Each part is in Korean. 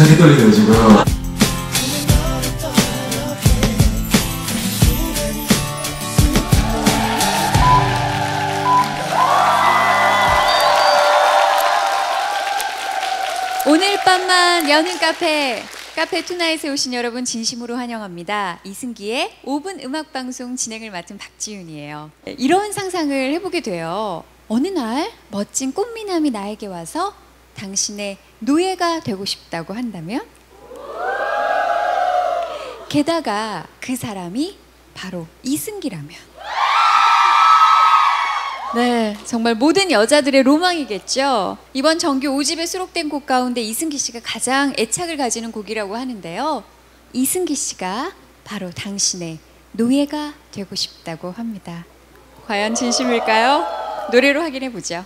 무지하게 떨리네요 지금. 오늘 밤만 여는 카페 카페 투나잇에 오신 여러분 진심으로 환영합니다. 이승기의 5분 음악 방송 진행을 맡은 박지윤이에요. 이런 상상을 해보게 돼요. 어느 날 멋진 꽃미남이 나에게 와서 당신의 노예가 되고 싶다고 한다면 게다가 그 사람이 바로 이승기라면 네, 정말 모든 여자들의 로망이겠죠. 이번 정규 5집에 수록된 곡 가운데 이승기 씨가 가장 애착을 가지는 곡이라고 하는데요. 이승기 씨가 바로 당신의 노예가 되고 싶다고 합니다. 과연 진심일까요? 노래로 확인해 보죠.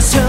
선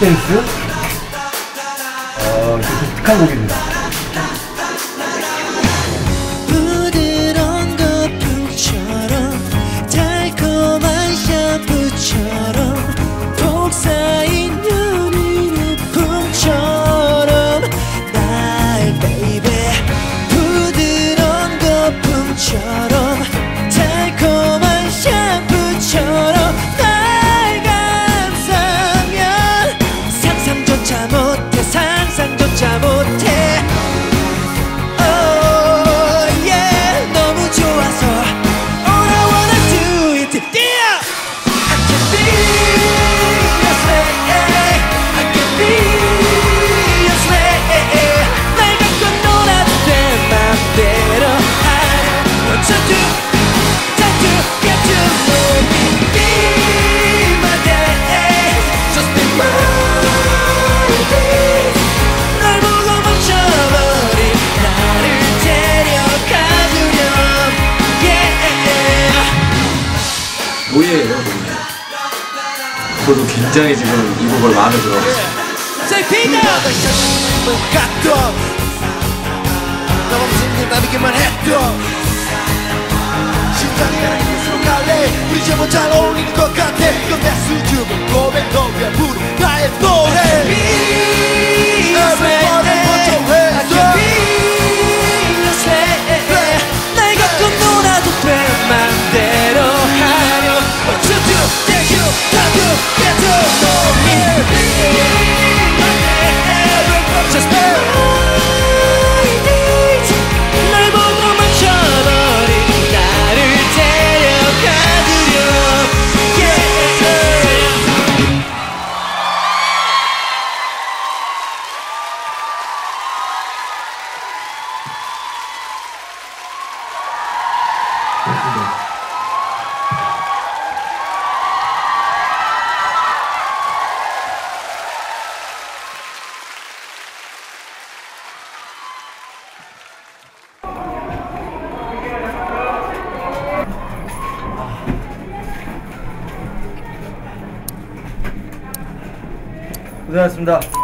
댄스 어, 좀 독특한 곡입니다. 노예예요 노예. 저도 굉장히 지금 이 곡을 마음에 너무 생각나기만 했던 심장이 갈수록 갈래 이제부터 잘 어울리는 것 같아 이건 내 수줍은 고백 너의 부 고생하셨습니다.